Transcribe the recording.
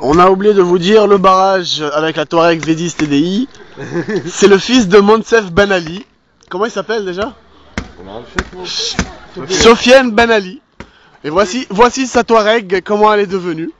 On a oublié de vous dire le barrage avec la Touareg Védis TDI. C'est le fils de Monsef Ben Ali. Comment il s'appelle déjà? Sofiane Ben Ali. Et voici, voici sa Touareg, comment elle est devenue.